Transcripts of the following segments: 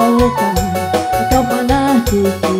顔が頭なく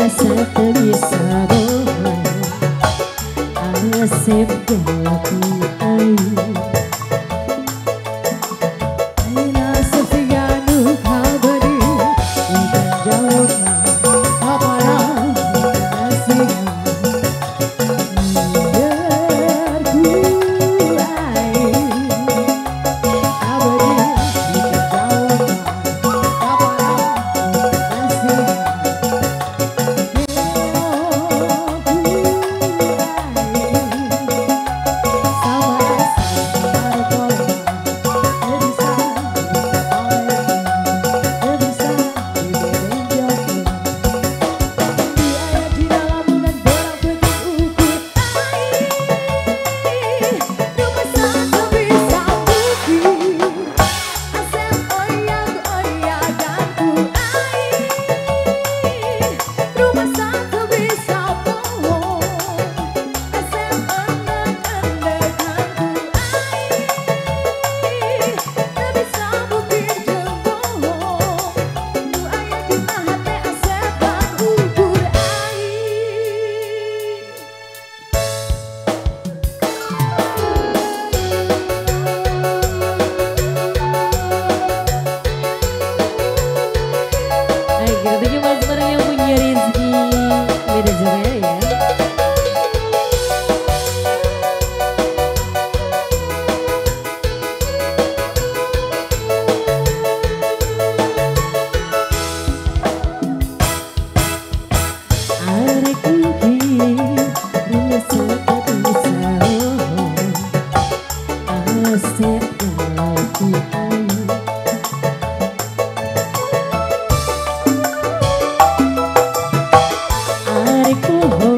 rasa terbisa doa, Alasnya bola 不。